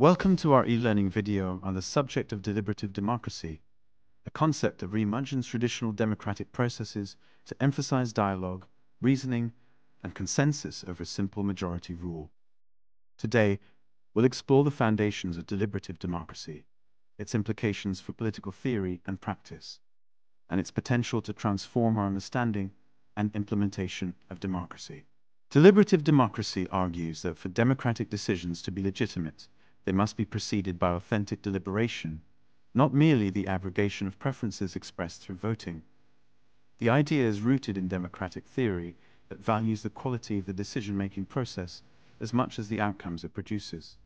Welcome to our e-learning video on the subject of deliberative democracy, a concept that reimagines traditional democratic processes to emphasize dialogue, reasoning, and consensus over simple majority rule. Today, we'll explore the foundations of deliberative democracy, its implications for political theory and practice, and its potential to transform our understanding and implementation of democracy. Deliberative democracy argues that for democratic decisions to be legitimate, they must be preceded by authentic deliberation, not merely the abrogation of preferences expressed through voting. The idea is rooted in democratic theory that values the quality of the decision-making process as much as the outcomes it produces.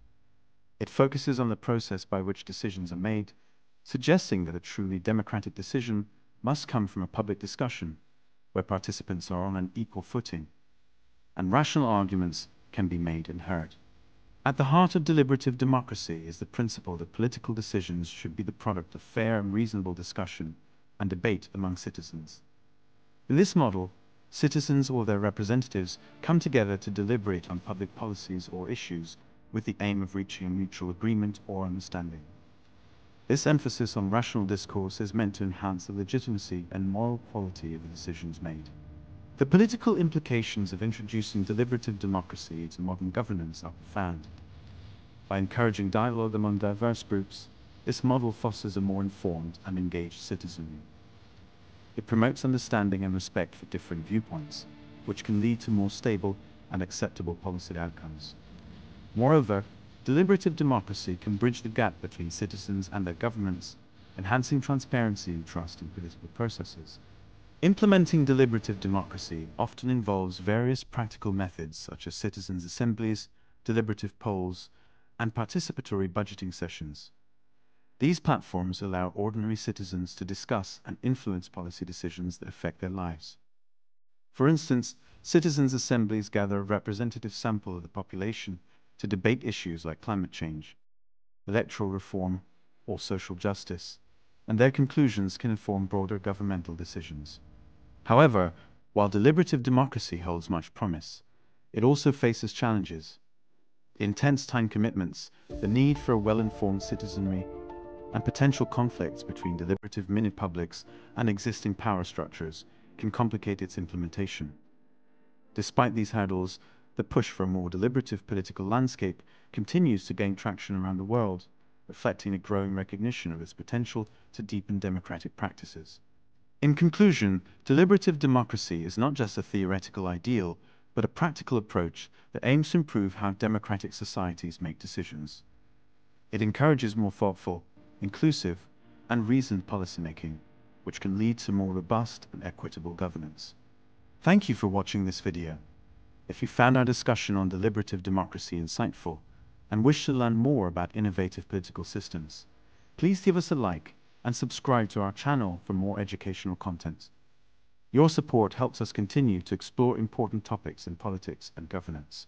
It focuses on the process by which decisions are made, suggesting that a truly democratic decision must come from a public discussion where participants are on an equal footing, and rational arguments can be made and heard. At the heart of deliberative democracy is the principle that political decisions should be the product of fair and reasonable discussion and debate among citizens. In this model, citizens or their representatives come together to deliberate on public policies or issues with the aim of reaching a mutual agreement or understanding. This emphasis on rational discourse is meant to enhance the legitimacy and moral quality of the decisions made. The political implications of introducing deliberative democracy into modern governance are profound. By encouraging dialogue among diverse groups, this model fosters a more informed and engaged citizenry. It promotes understanding and respect for different viewpoints, which can lead to more stable and acceptable policy outcomes. Moreover, deliberative democracy can bridge the gap between citizens and their governments, enhancing transparency and trust in political processes. Implementing deliberative democracy often involves various practical methods such as citizens' assemblies, deliberative polls, and participatory budgeting sessions. These platforms allow ordinary citizens to discuss and influence policy decisions that affect their lives. For instance, citizens' assemblies gather a representative sample of the population to debate issues like climate change, electoral reform, or social justice, and their conclusions can inform broader governmental decisions. However, while deliberative democracy holds much promise, it also faces challenges. Intense time commitments, the need for a well-informed citizenry, and potential conflicts between deliberative mini-publics and existing power structures can complicate its implementation. Despite these hurdles, the push for a more deliberative political landscape continues to gain traction around the world, reflecting a growing recognition of its potential to deepen democratic practices. In conclusion, deliberative democracy is not just a theoretical ideal, but a practical approach that aims to improve how democratic societies make decisions. It encourages more thoughtful, inclusive, and reasoned policymaking, which can lead to more robust and equitable governance. Thank you for watching this video. If you found our discussion on deliberative democracy insightful and wish to learn more about innovative political systems, please give us a like and subscribe to our channel for more educational content. Your support helps us continue to explore important topics in politics and governance.